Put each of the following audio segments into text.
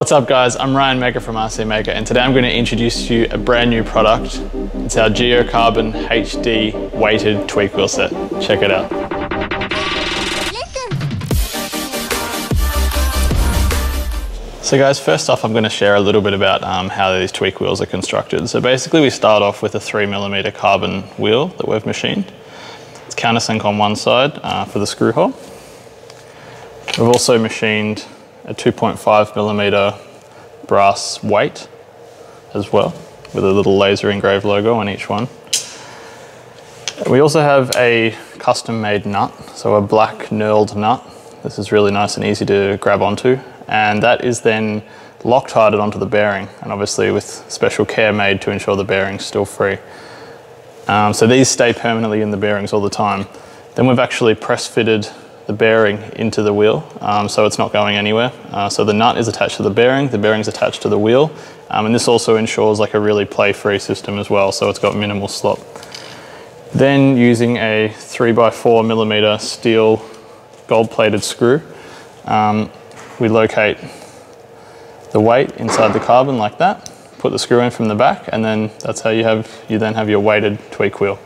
What's up guys, I'm Ryan Maker from RC Maker and today I'm going to introduce you a brand new product. It's our GeoCarbon HD weighted tweak wheel set. Check it out. So guys, first off I'm going to share a little bit about um, how these tweak wheels are constructed. So basically we start off with a 3mm carbon wheel that we've machined. It's countersink on one side uh, for the screw hole. We've also machined a 2.5 millimeter brass weight as well with a little laser engraved logo on each one. We also have a custom made nut, so a black knurled nut. This is really nice and easy to grab onto and that is then Loctited onto the bearing and obviously with special care made to ensure the bearing's still free. Um, so these stay permanently in the bearings all the time. Then we've actually press fitted the bearing into the wheel um, so it's not going anywhere. Uh, so the nut is attached to the bearing, the bearing's attached to the wheel um, and this also ensures like a really play-free system as well so it's got minimal slop. Then using a 3x4 millimeter steel gold-plated screw um, we locate the weight inside the carbon like that, put the screw in from the back, and then that's how you have, you then have your weighted tweak wheel.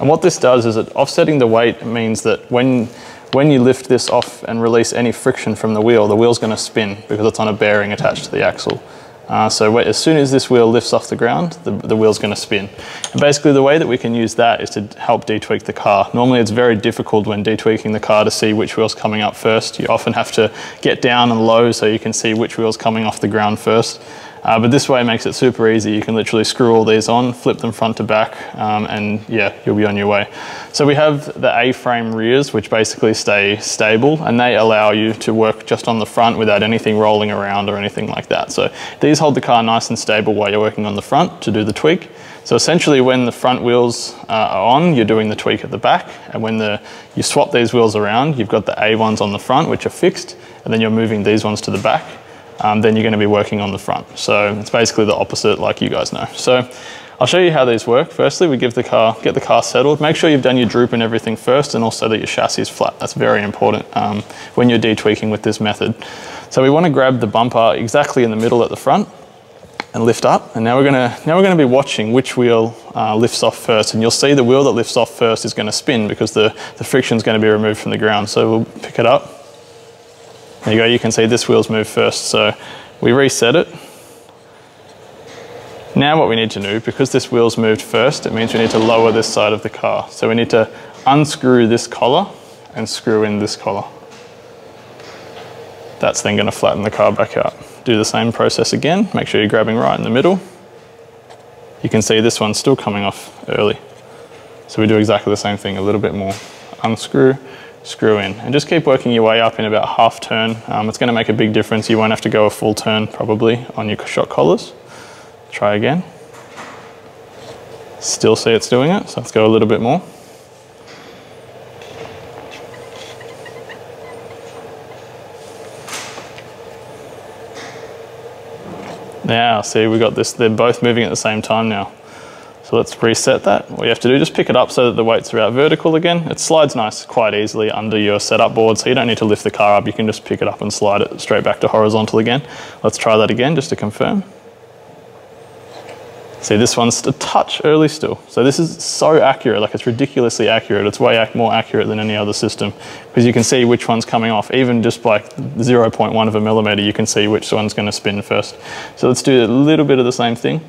And what this does is it offsetting the weight means that when, when you lift this off and release any friction from the wheel, the wheel's gonna spin because it's on a bearing attached to the axle. Uh, so as soon as this wheel lifts off the ground, the, the wheel's going to spin. And basically the way that we can use that is to help detweak the car. Normally it's very difficult when detweaking the car to see which wheel's coming up first. You often have to get down and low so you can see which wheel's coming off the ground first. Uh, but this way makes it super easy. You can literally screw all these on, flip them front to back, um, and yeah, you'll be on your way. So we have the A-frame rears, which basically stay stable, and they allow you to work just on the front without anything rolling around or anything like that. So these hold the car nice and stable while you're working on the front to do the tweak. So essentially when the front wheels uh, are on, you're doing the tweak at the back. And when the, you swap these wheels around, you've got the A ones on the front, which are fixed, and then you're moving these ones to the back um, then you're going to be working on the front. So it's basically the opposite like you guys know. So I'll show you how these work. Firstly, we give the car, get the car settled. Make sure you've done your droop and everything first and also that your chassis is flat. That's very important um, when you're detweaking with this method. So we want to grab the bumper exactly in the middle at the front and lift up. And now we're gonna, now we're gonna be watching which wheel uh, lifts off first. And you'll see the wheel that lifts off first is gonna spin because the, the friction is gonna be removed from the ground. So we'll pick it up there you go, you can see this wheel's moved first. So we reset it. Now what we need to do, because this wheel's moved first, it means we need to lower this side of the car. So we need to unscrew this collar and screw in this collar. That's then gonna flatten the car back out. Do the same process again. Make sure you're grabbing right in the middle. You can see this one's still coming off early. So we do exactly the same thing, a little bit more. Unscrew, screw in. And just keep working your way up in about half turn. Um, it's going to make a big difference. You won't have to go a full turn probably on your shock collars. Try again. Still see it's doing it, so let's go a little bit more. Now, see, we got this, they're both moving at the same time now. So let's reset that. What you have to do, is just pick it up so that the weights are out vertical again. It slides nice quite easily under your setup board, so you don't need to lift the car up. You can just pick it up and slide it straight back to horizontal again. Let's try that again just to confirm. See, this one's a touch early still. So this is so accurate, like it's ridiculously accurate. It's way more accurate than any other system because you can see which one's coming off. Even just by 0.1 of a millimeter, you can see which one's gonna spin first. So let's do a little bit of the same thing.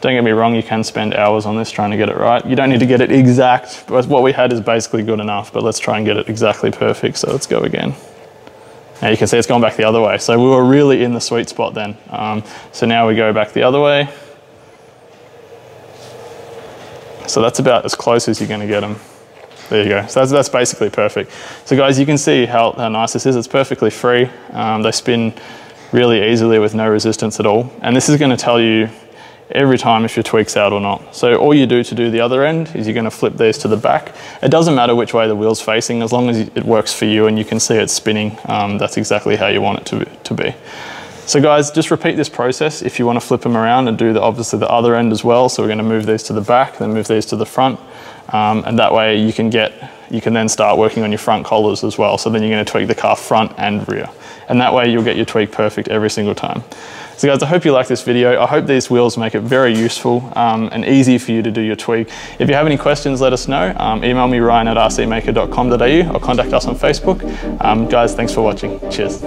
Don't get me wrong, you can spend hours on this trying to get it right. You don't need to get it exact, what we had is basically good enough, but let's try and get it exactly perfect. So let's go again. Now you can see it's gone back the other way. So we were really in the sweet spot then. Um, so now we go back the other way. So that's about as close as you're gonna get them. There you go. So that's, that's basically perfect. So guys, you can see how, how nice this is. It's perfectly free. Um, they spin really easily with no resistance at all. And this is gonna tell you every time if your tweak's out or not. So all you do to do the other end is you're going to flip these to the back. It doesn't matter which way the wheel's facing as long as it works for you and you can see it spinning. Um, that's exactly how you want it to, to be. So guys, just repeat this process if you want to flip them around and do the obviously the other end as well. So we're going to move these to the back, then move these to the front. Um, and that way you can get, you can then start working on your front collars as well. So then you're going to tweak the car front and rear. and that way you'll get your tweak perfect every single time. So guys, I hope you like this video. I hope these wheels make it very useful um, and easy for you to do your tweak. If you have any questions, let us know. Um, email me ryan at rcmaker.com.au or contact us on Facebook. Um, guys, thanks for watching. Cheers.